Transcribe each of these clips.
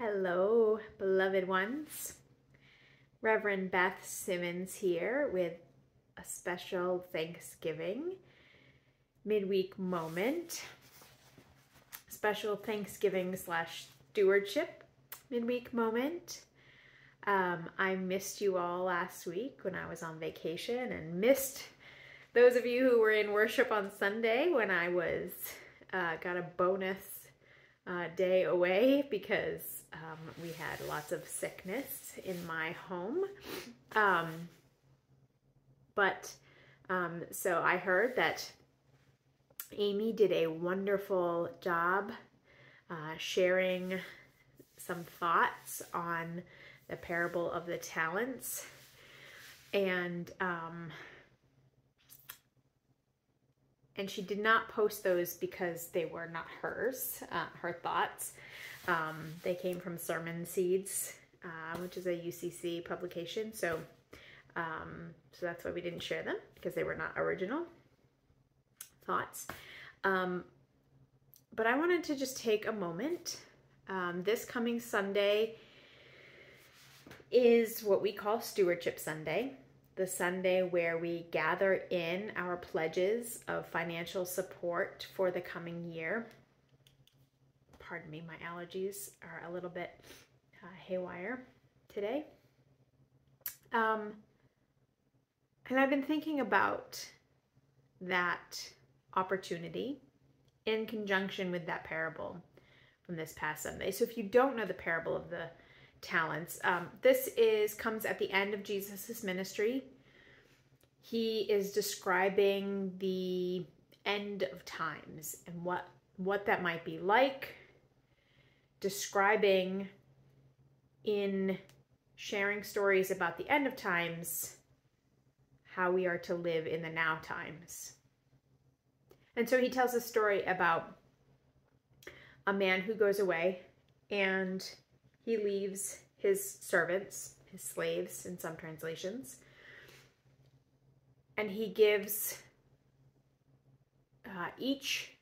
Hello, beloved ones. Reverend Beth Simmons here with a special Thanksgiving midweek moment. Special Thanksgiving slash stewardship midweek moment. Um, I missed you all last week when I was on vacation and missed those of you who were in worship on Sunday when I was uh, got a bonus uh, day away because um, we had lots of sickness in my home. Um, but um, so I heard that Amy did a wonderful job uh, sharing some thoughts on the parable of the talents. And um, and she did not post those because they were not hers, uh, her thoughts. Um, they came from Sermon Seeds, uh, which is a UCC publication. So, um, so that's why we didn't share them because they were not original thoughts. Um, but I wanted to just take a moment. Um, this coming Sunday is what we call Stewardship Sunday, the Sunday where we gather in our pledges of financial support for the coming year pardon me, my allergies are a little bit uh, haywire today. Um, and I've been thinking about that opportunity in conjunction with that parable from this past Sunday. So if you don't know the parable of the talents, um, this is comes at the end of Jesus's ministry. He is describing the end of times and what what that might be like describing in sharing stories about the end of times how we are to live in the now times. And so he tells a story about a man who goes away and he leaves his servants, his slaves in some translations, and he gives uh, each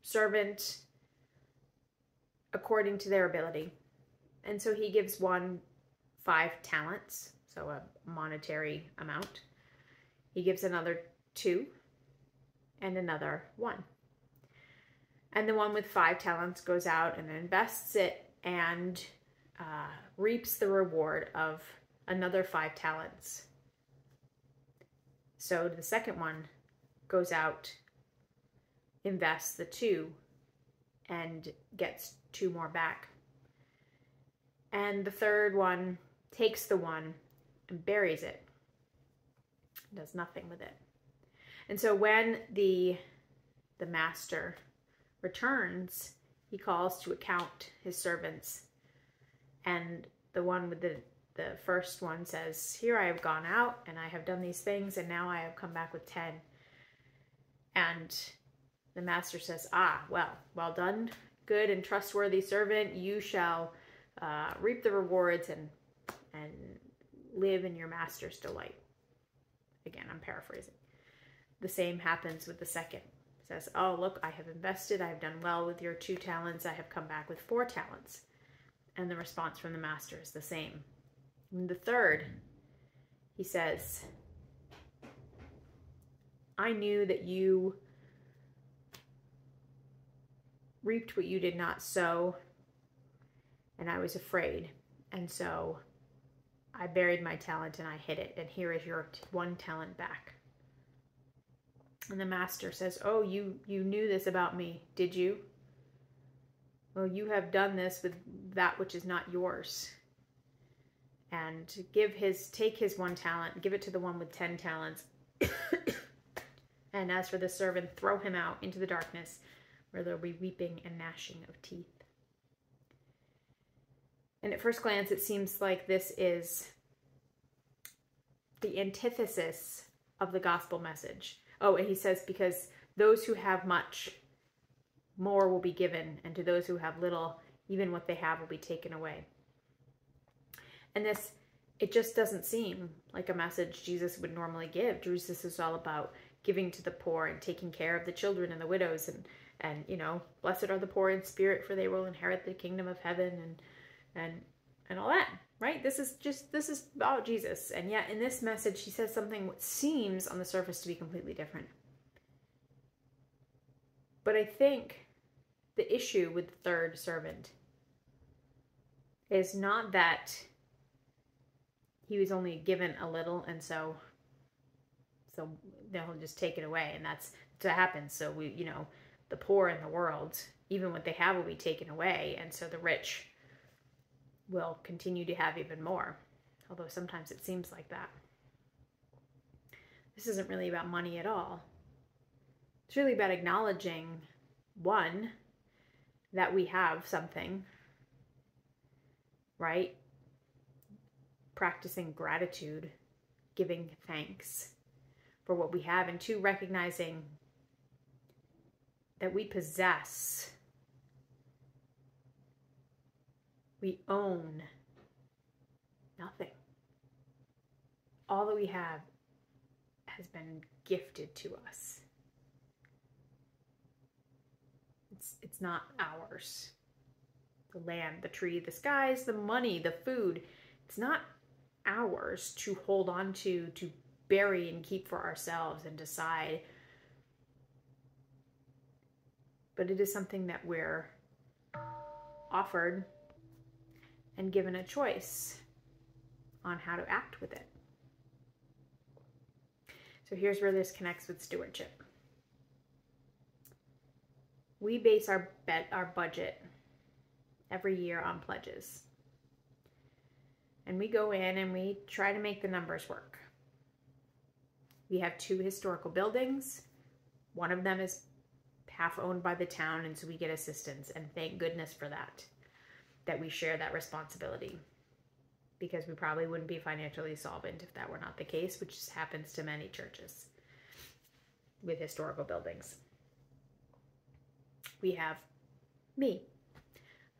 servant according to their ability. And so he gives one five talents, so a monetary amount. He gives another two and another one. And the one with five talents goes out and invests it and uh, reaps the reward of another five talents. So the second one goes out, invests the two, and gets two more back. And the third one takes the one and buries it. Does nothing with it. And so when the the master returns, he calls to account his servants. And the one with the the first one says, Here I have gone out and I have done these things, and now I have come back with ten. And the master says, Ah, well, well done, good and trustworthy servant. You shall uh, reap the rewards and and live in your master's delight. Again, I'm paraphrasing. The same happens with the second. It says, Oh, look, I have invested. I have done well with your two talents. I have come back with four talents. And the response from the master is the same. And the third, he says, I knew that you reaped what you did not sow, and I was afraid. And so I buried my talent and I hid it, and here is your one talent back. And the master says, Oh, you, you knew this about me, did you? Well, you have done this with that which is not yours. And give his, take his one talent, give it to the one with ten talents. and as for the servant, throw him out into the darkness where there'll be weeping and gnashing of teeth. And at first glance, it seems like this is the antithesis of the gospel message. Oh, and he says, because those who have much, more will be given, and to those who have little, even what they have will be taken away. And this, it just doesn't seem like a message Jesus would normally give. Jesus is all about giving to the poor and taking care of the children and the widows and and you know blessed are the poor in spirit for they will inherit the kingdom of heaven and and and all that right this is just this is about jesus and yet in this message he says something what seems on the surface to be completely different but i think the issue with the third servant is not that he was only given a little and so so they'll just take it away and that's what happens. So we you know the poor in the world even what they have will be taken away and so the rich will continue to have even more although sometimes it seems like that. This isn't really about money at all. It's really about acknowledging one that we have something right practicing gratitude, giving thanks for what we have, and two, recognizing that we possess, we own nothing. All that we have has been gifted to us. It's, it's not ours. The land, the tree, the skies, the money, the food. It's not ours to hold on to, to bury and keep for ourselves and decide. But it is something that we're offered and given a choice on how to act with it. So here's where this connects with stewardship. We base our bet our budget every year on pledges and we go in and we try to make the numbers work. We have two historical buildings. One of them is half owned by the town, and so we get assistance, and thank goodness for that, that we share that responsibility because we probably wouldn't be financially solvent if that were not the case, which happens to many churches with historical buildings. We have me.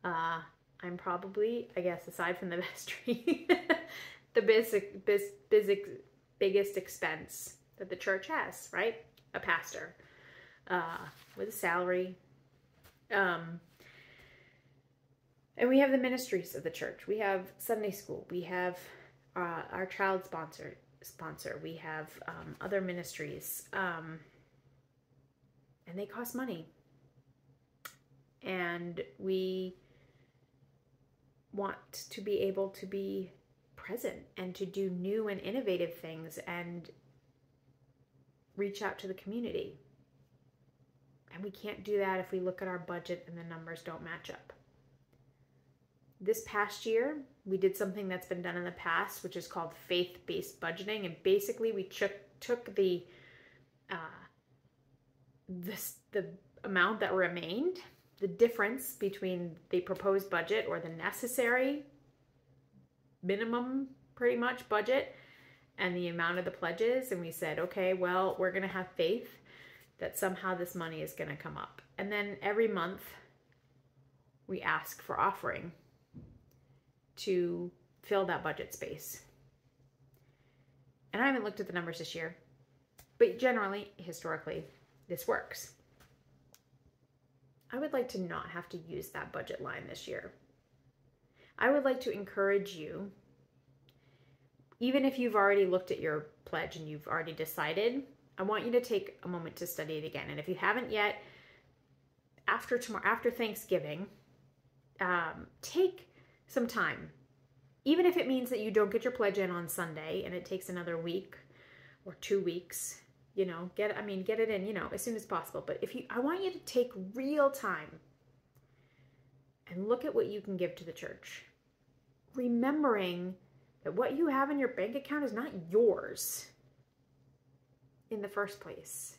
Uh, I'm probably, I guess, aside from the vestry, the basic, basic, biggest expense that the church has, right? A pastor uh, with a salary. Um, and we have the ministries of the church. We have Sunday school. We have uh, our child sponsor. Sponsor. We have um, other ministries, um, and they cost money. And we want to be able to be present and to do new and innovative things and reach out to the community. And we can't do that if we look at our budget and the numbers don't match up. This past year, we did something that's been done in the past, which is called faith based budgeting. And basically, we took, took the, uh, this, the amount that remained the difference between the proposed budget or the necessary minimum pretty much budget and the amount of the pledges and we said okay well we're going to have faith that somehow this money is going to come up. And then every month we ask for offering to fill that budget space. And i haven't looked at the numbers this year but generally historically this works I would like to not have to use that budget line this year. I would like to encourage you, even if you've already looked at your pledge and you've already decided, I want you to take a moment to study it again. And if you haven't yet, after tomorrow, after Thanksgiving, um, take some time, even if it means that you don't get your pledge in on Sunday and it takes another week or two weeks you know get i mean get it in you know as soon as possible. But if you i want you to take real time and look at what you can give to the church remembering that what you have in your bank account is not yours in the first place.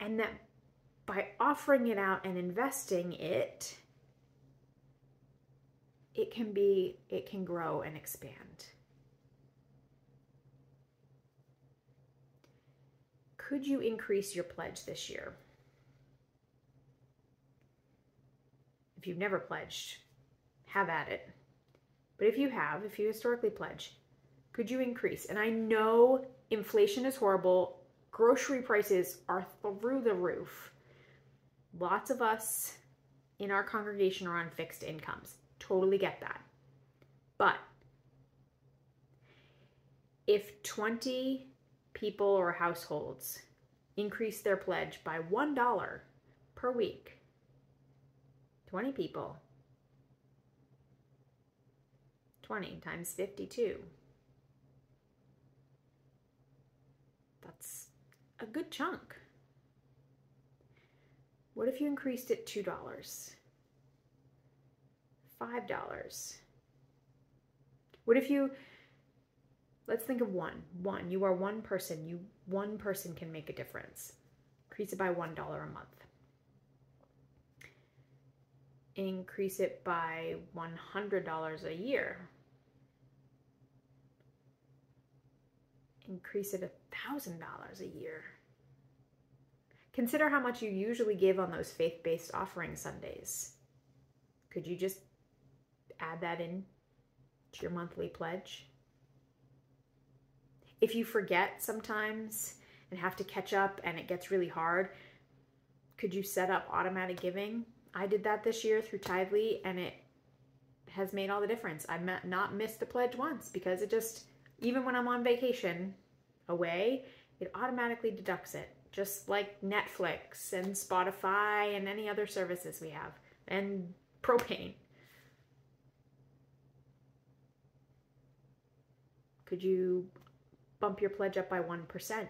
And that by offering it out and investing it it can be it can grow and expand Could you increase your pledge this year? If you've never pledged, have at it. But if you have, if you historically pledge, could you increase? And I know inflation is horrible. Grocery prices are through the roof. Lots of us in our congregation are on fixed incomes. Totally get that. But if 20 people or households increase their pledge by $1 per week, 20 people, 20 times 52. That's a good chunk. What if you increased it $2? $5? What if you let's think of one. One, you are one person. You one person can make a difference. Increase it by $1 a month. Increase it by $100 a year. Increase it a $1,000 a year. Consider how much you usually give on those faith based offering Sundays. Could you just add that in to your monthly pledge? If you forget sometimes and have to catch up and it gets really hard, could you set up automatic giving? I did that this year through Tithely and it has made all the difference. I've not missed a pledge once because it just, even when I'm on vacation away, it automatically deducts it just like Netflix and Spotify and any other services we have, and propane. Could you bump your pledge up by 1%?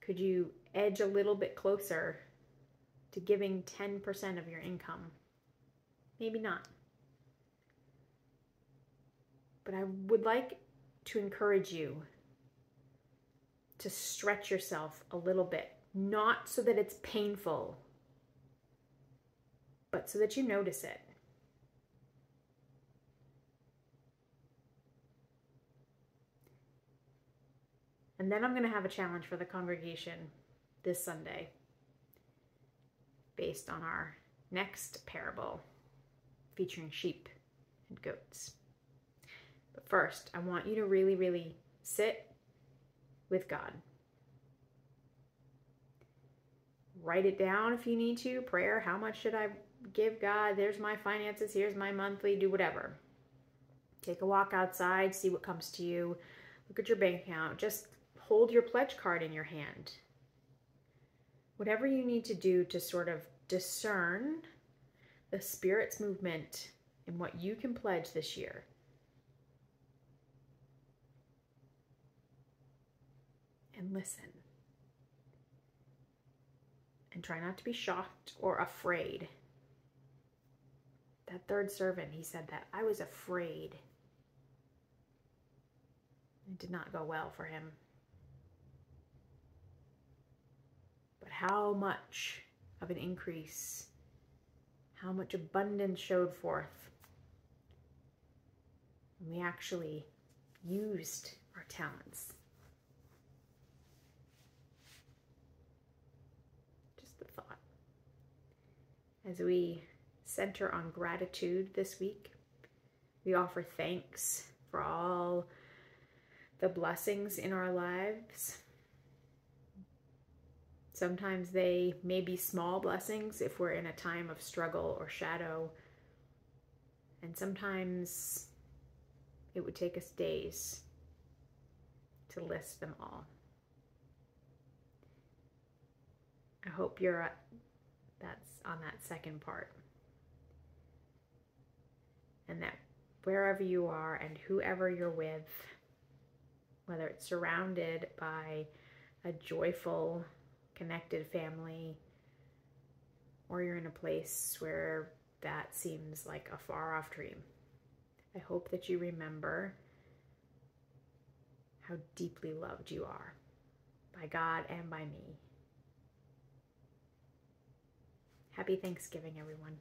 Could you edge a little bit closer to giving 10% of your income? Maybe not. But I would like to encourage you to stretch yourself a little bit, not so that it's painful, but so that you notice it. And then I'm going to have a challenge for the congregation this Sunday based on our next parable featuring sheep and goats. But first, I want you to really, really sit with God. Write it down if you need to. Prayer, how much should I give God? There's my finances, here's my monthly, do whatever. Take a walk outside, see what comes to you. Look at your bank account. Just hold your pledge card in your hand. Whatever you need to do to sort of discern the Spirit's movement and what you can pledge this year. and listen. And try not to be shocked or afraid. That third servant, he said that I was afraid. It did not go well for him. How much of an increase, how much abundance showed forth when we actually used our talents Just the thought. As we center on gratitude this week, we offer thanks for all the blessings in our lives. Sometimes they may be small blessings if we're in a time of struggle or shadow. And sometimes it would take us days to list them all. I hope you're uh, that's on that second part. And that wherever you are and whoever you're with, whether it's surrounded by a joyful, connected family, or you're in a place where that seems like a far off dream. I hope that you remember how deeply loved you are by God and by me. Happy Thanksgiving, everyone.